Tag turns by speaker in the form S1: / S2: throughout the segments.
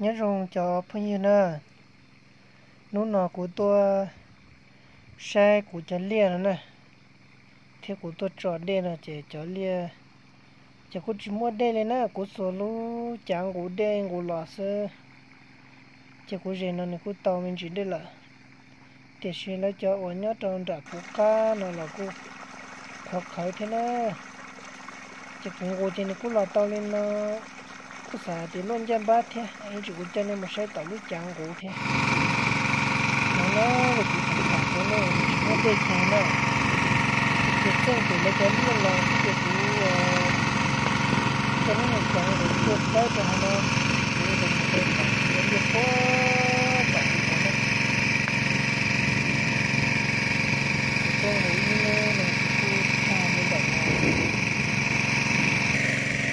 S1: nhớ rong cho phong như nè. Nó nọ của tôi sai của chân liền nè. Thế của tôi trò đê là chỉ cho lia chỉ có chỉ mua đê lên nè. Của số lú chẳng của đê của lọ sơ. Chỉ có gì nó này của tàu mình chỉ đê là để xin lấy cho ở nhớ trong đã của cá nó là của khó khởi thế nè. Chỉ cũng của chỉ này của lọ tàu lên nó của xã thì luôn bát thế anh chỉ của chân này một sai lúc chẳng của thế nó nó là chỉ phải làm cái này nó. Đây chẳng nè chỉ chân thì lấy cái luôn là cái của cho nó một cái để cho tới cho nó để được một cái để của nó con hữu như nó là cô cha mới bảo là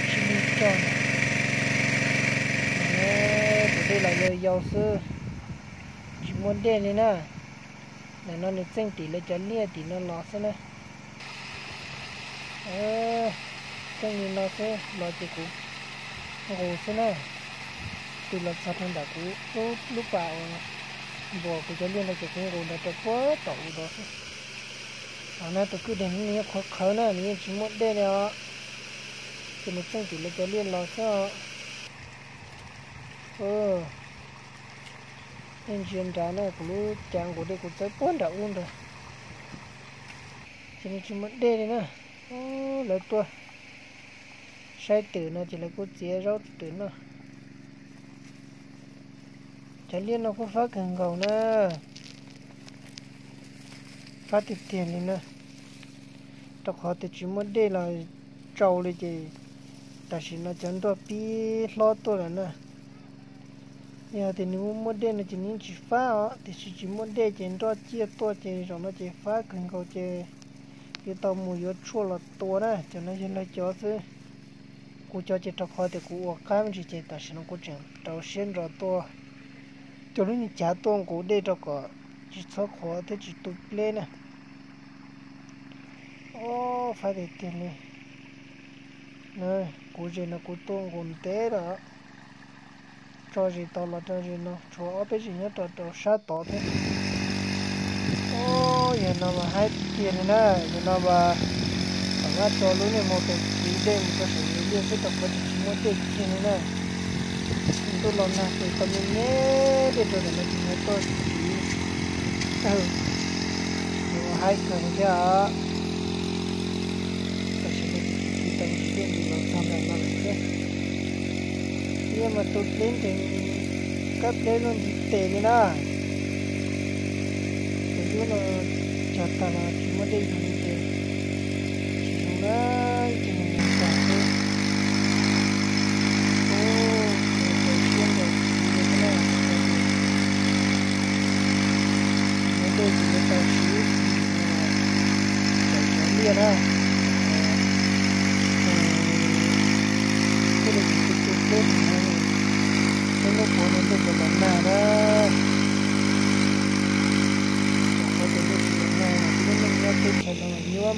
S1: chỉ muốn cho nó đây giàu sư chỉ muốn đen này nè. Là nó được sinh tỷ lệ cho lia tỷ nó lọt xem nữa ờ cái gì nó sẽ lọt chỉ cũ. Hồ xem nè. Từ lọt sát thành đã cũ. Lúc lúc vào, bỏ cái cho liên là chỉ cũng hồ đã tập quá tổ đó à nó tôi cứ đến như khó khó nè như chỉ một đây nè. Thì một trăm tỷ là cho liên lọt xem ờ nên chuyện trả này cũng lúc chàng của đây cũng tới bốn đạo luôn rồi. Chỉ chỉ một đây nè. Ô lấy tua. Sai tử nó chỉ là cô chế rau tử nó chả liên nó có phát hàng cầu nữa phát tiền tiền đi nữa tao khó thì chỉ mất đây là trâu đi chứ ta chỉ nó chẳng đó pi lo tôi là nữa giờ thì nếu mua đen là chỉ nên chỉ phá thì chỉ chỉ mua đen chỉ cho chia to chỉ rồi nó chỉ phá cần cầu chỉ cái tàu mùi yếu chua là to đó cho nên chỉ là cho chứ cú cho chỉ trọc hoa thì cú ở cam chỉ chỉ ta sẽ nó cú chẳng đầu sen rồi to cho nên những chả to cú đây cho cả chỉ cho khó thì chỉ tụt lên nè. Ô phải để tiền này nè, cú chỉ nó cú to còn té rồi cho gì to là cho gì nó cho ở bên gì nhá to to sát to thế ô giờ nó mà hai tiền nữa giờ nó mà ngã cho luôn này một cái tí đêm cho sự liên cái tập vật chỉ một cái chỉ này chúng tôi lo nè thì tâm mình nhé để cho nó chỉ một cái chỉ ừ rồi hai cần kia Thank you đi đi tầm chỉ đến đi vào tham gia làm cái nhưng mà tụt lên thì cấp lên luôn thì tệ đi nè tôi nó chặt cả là chỉ mất đi gì đấy thì mình cảm thấy ô đầu tiên rồi như thế này nó đây thì nó tao xíu chạy chạy liền ha cái này thì cái cái cái này cái nó có nó được cái lần nào đó có cái nó được lần nào cái nó mình nghe cái chuyện là nhiều anh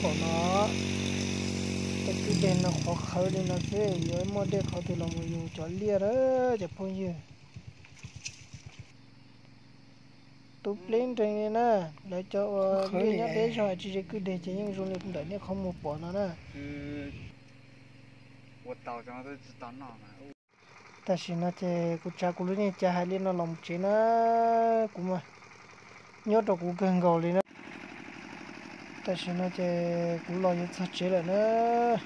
S1: bảo nó cái cái đèn nó khó khởi đi nó thế rồi mua đèn khó thì là người dùng cho lia đó chụp phong như tụt lên trên này nè để cho lia nhá để cho chỉ chỉ cứ để chỉ những dùng cũng đợi nhá không một bỏ nó nè
S2: ừ 我早上都知道那嘛，
S1: Ta chỉ nó thì cũng cha cũng lên cha hai liên nó lòng chế nó cũng mà nhớ đồ cũng gần gầu lên nó ta chỉ nó thì cũng lo những chế là nó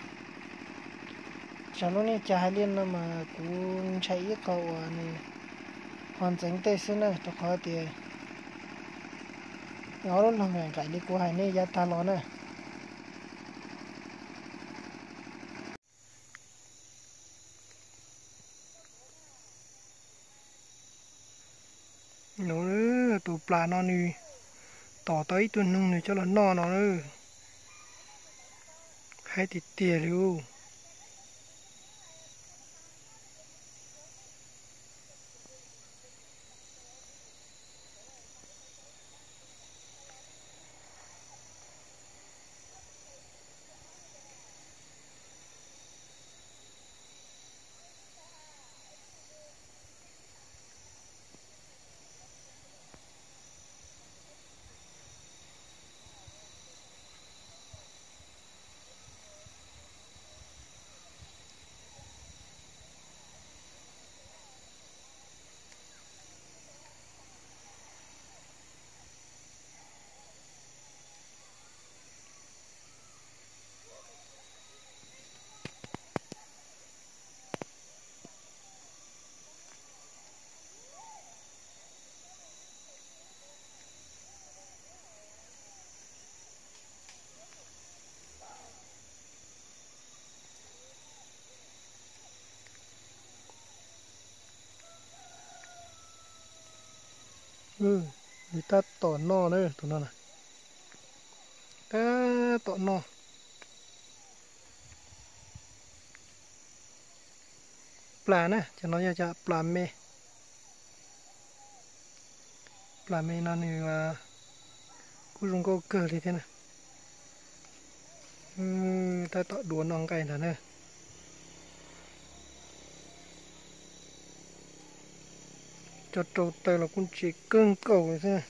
S1: cha lúc này cha hai liên nó mà cũng chạy ít cầu này hoàn chỉnh tê xin nó tôi khó tiền nó luôn làm này cái đi của hai này giá ta lo nè nó nữa tụ pla nó nư tỏ tới tuần nung này cho là no nó nư hay thì tỉa luôn ออมีตาต่อนอเด้อตรงนั้นน่ะตาต่อนอปลานะจะน้อยจะปลาเมปลาเมนั่นเองว่ากูรงก็เกิดเลยเท่านะอืมตาต่อดวนน้องไก่นะเนอะ cho trâu tay là cũng chỉ cương cầu thôi.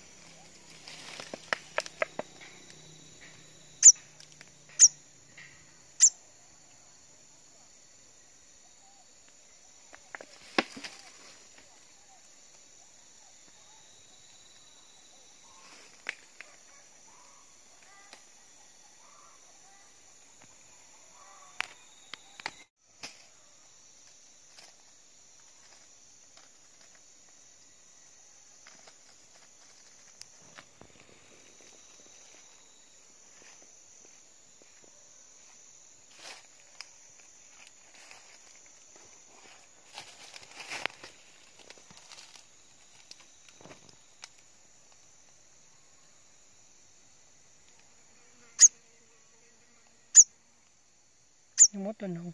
S1: nó không,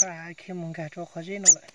S1: hùng ai khi mùng gà cho khó dễ nó lại.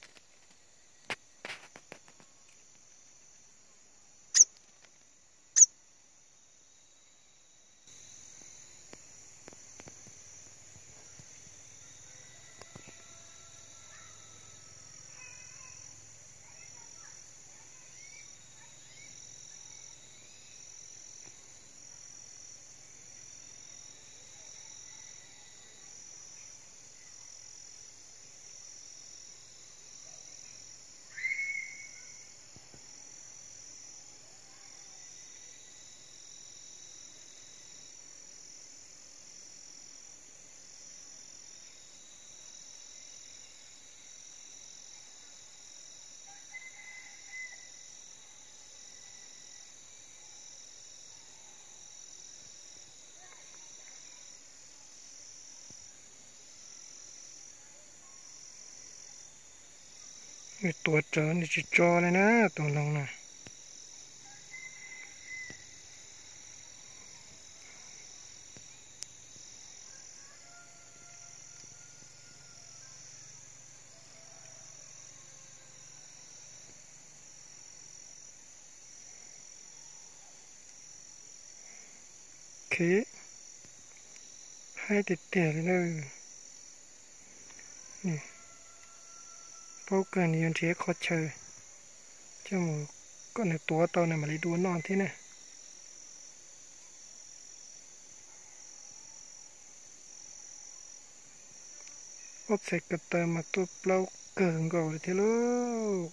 S1: มีตัวเจอนี่จะจอเลยนะตรงน้องนะโอเคให้ติดเตี่ยเลยนี่ พบเสร็จก็เติมมาตัวเปล่าเกินก่อนเลยทีลูก